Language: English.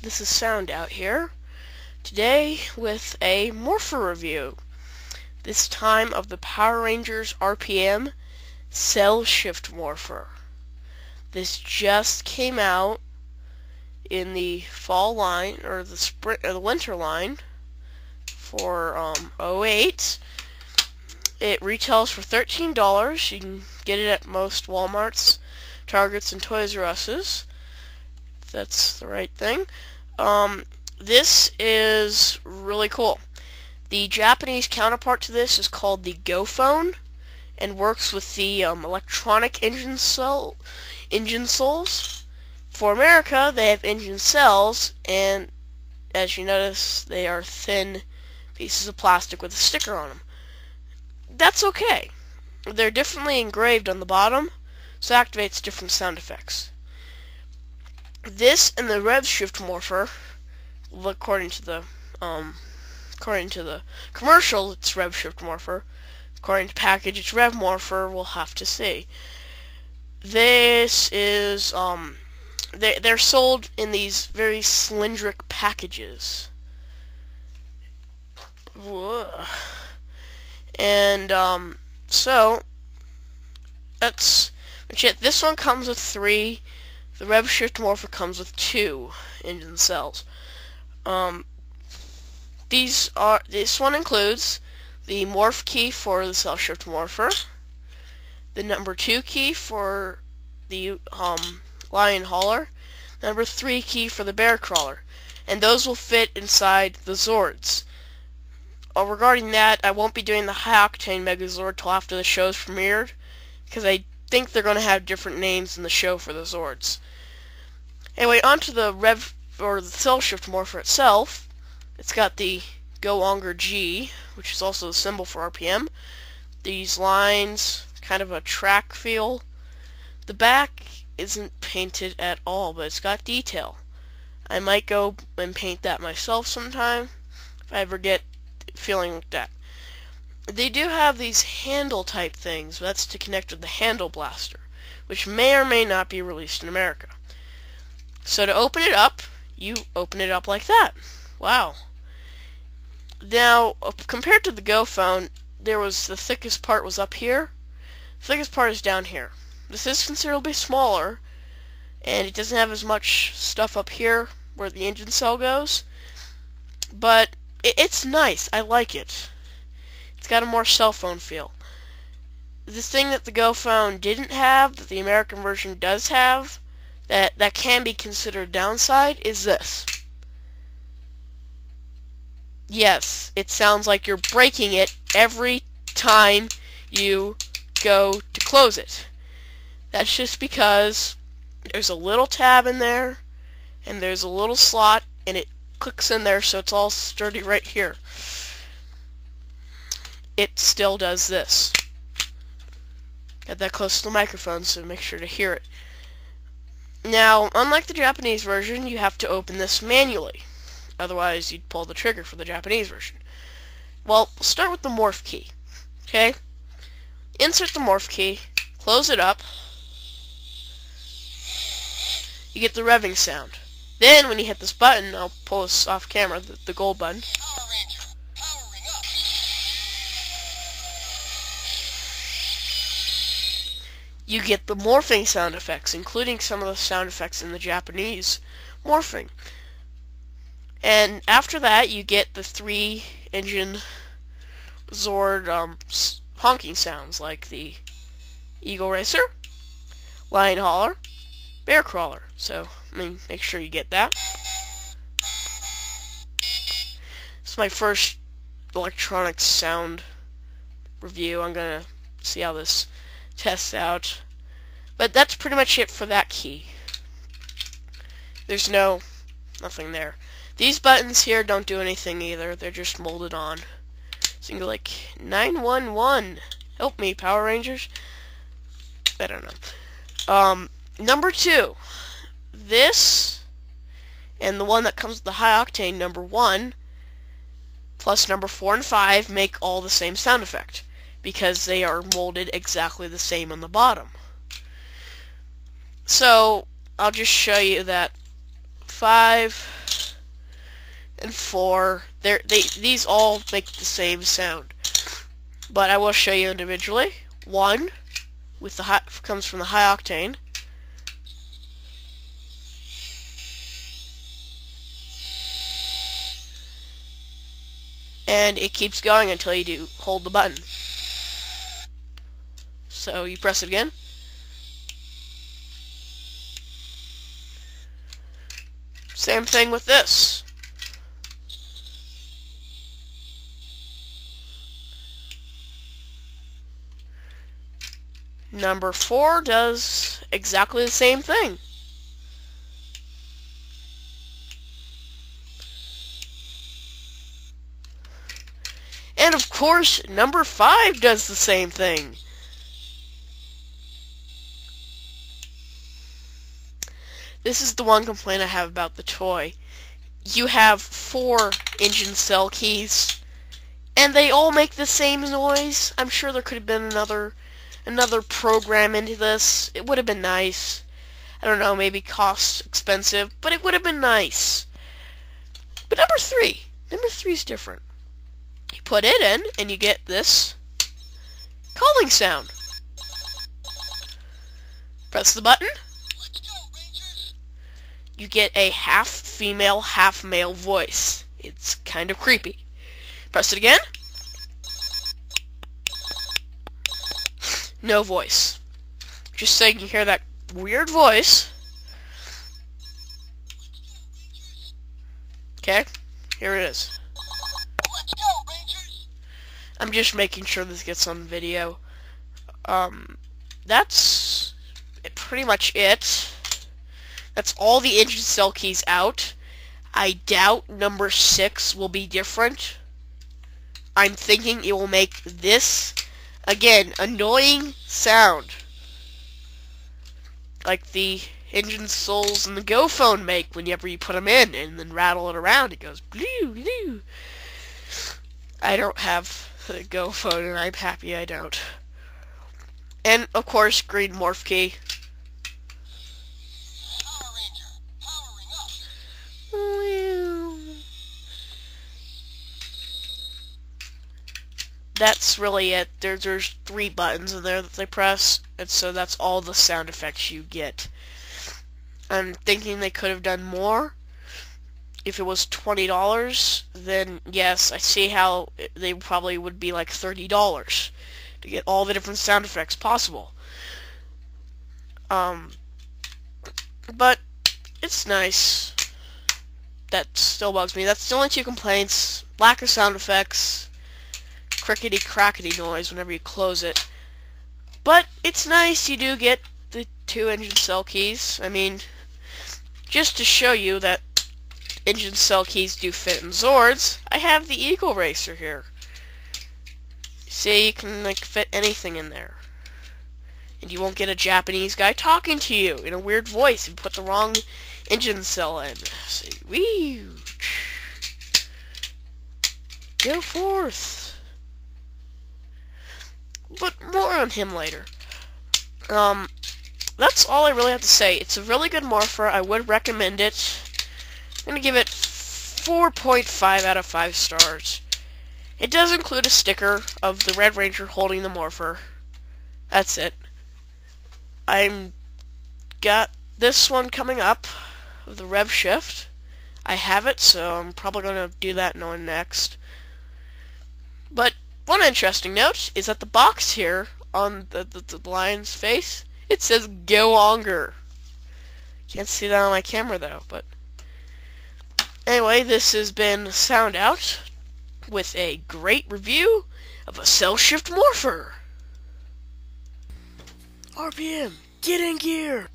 this is Sound out here. Today with a Morpher review. This time of the Power Rangers RPM Cell Shift Morpher. This just came out in the fall line or the spring or the winter line for um 08. It retails for $13. You can get it at most Walmarts, Targets, and Toys R Us's that's the right thing. Um, this is really cool. The Japanese counterpart to this is called the GoPhone and works with the um, electronic engine cell engine souls. For America, they have engine cells, and as you notice, they are thin pieces of plastic with a sticker on them. That's okay. They're differently engraved on the bottom, so activates different sound effects. This and the rev shift morpher, according to the um, according to the commercial, it's rev shift morpher. According to package, it's rev morpher. We'll have to see. This is um, they they're sold in these very cylindric packages. Whoa. And um, so that's it. This one comes with three the Rev Shift Morpher comes with two engine cells. Um, these are this one includes the morph key for the cell shift morpher, the number two key for the um, lion hauler, number three key for the bear crawler, and those will fit inside the Zords. Uh, regarding that, I won't be doing the high octane Megazord till after the show's premiered, because I think they're going to have different names in the show for the Zords. Anyway, onto the rev or the cell shift morpher itself. It's got the Go-onger G, which is also the symbol for RPM. These lines, kind of a track feel. The back isn't painted at all, but it's got detail. I might go and paint that myself sometime if I ever get feeling like that. They do have these handle type things, that's to connect with the handle blaster, which may or may not be released in America. So to open it up, you open it up like that. Wow. Now, uh, compared to the Go phone, there was the thickest part was up here. The thickest part is down here. This is considerably smaller, and it doesn't have as much stuff up here where the engine cell goes. But it's nice. I like it. Got a more cell phone feel. The thing that the Go phone didn't have, that the American version does have, that, that can be considered downside, is this. Yes, it sounds like you're breaking it every time you go to close it. That's just because there's a little tab in there, and there's a little slot, and it clicks in there so it's all sturdy right here. It still does this. Get that close to the microphone so make sure to hear it. Now, unlike the Japanese version, you have to open this manually. Otherwise, you'd pull the trigger for the Japanese version. Well, start with the morph key. Okay? Insert the morph key, close it up. You get the revving sound. Then, when you hit this button, I'll pull this off camera, the, the gold button. You get the morphing sound effects, including some of the sound effects in the Japanese morphing. And after that, you get the three engine Zord um, honking sounds, like the Eagle Racer, Lion Hauler, Bear Crawler. So, I mean, make sure you get that. It's my first electronic sound review. I'm gonna see how this tests out. But that's pretty much it for that key. There's no, nothing there. These buttons here don't do anything either. They're just molded on. So you go like, 911, help me, Power Rangers. I don't know. Um, number two, this and the one that comes with the high octane number one plus number four and five make all the same sound effect because they are molded exactly the same on the bottom. So I'll just show you that five, and four. They're, they these all make the same sound, but I will show you individually. One, with the high, comes from the high octane. And it keeps going until you do hold the button. So you press it again. Same thing with this. Number 4 does exactly the same thing. And of course, number 5 does the same thing. This is the one complaint I have about the toy. You have four engine cell keys, and they all make the same noise. I'm sure there could have been another another program into this. It would have been nice. I don't know, maybe cost expensive, but it would have been nice. But number three, number three is different. You put it in, and you get this calling sound. Press the button. You get a half female, half male voice. It's kind of creepy. Press it again. no voice. Just saying you hear that weird voice. Okay, here it is. I'm just making sure this gets on video. Um, that's pretty much it. That's all the engine cell keys out. I doubt number 6 will be different. I'm thinking it will make this Again, annoying sound. Like the engine souls and the Go phone make whenever you put them in and then rattle it around. It goes blue, blue. I don't have the Go phone and I'm happy I don't. And, of course, green morph key. That's really it. There's there's three buttons in there that they press, and so that's all the sound effects you get. I'm thinking they could have done more. If it was twenty dollars, then yes, I see how they probably would be like thirty dollars to get all the different sound effects possible. Um, but it's nice. That still bugs me. That's the only two complaints. Lack of sound effects crickety crackety noise whenever you close it. But it's nice you do get the two engine cell keys. I mean, just to show you that engine cell keys do fit in Zords, I have the Eagle Racer here. See, you can like fit anything in there. And you won't get a Japanese guy talking to you in a weird voice if you put the wrong engine cell in. See, wee. Go forth. But more on him later. Um, that's all I really have to say. It's a really good morpher. I would recommend it. I'm going to give it 4.5 out of 5 stars. It does include a sticker of the Red Ranger holding the morpher. That's it. I'm got this one coming up of the Rev Shift. I have it, so I'm probably going to do that one next. But one interesting note is that the box here on the, the, the lion's face, it says Go-onger. Can't see that on my camera though, but anyway, this has been Sound Out with a great review of a cell shift morpher. RPM, get in gear!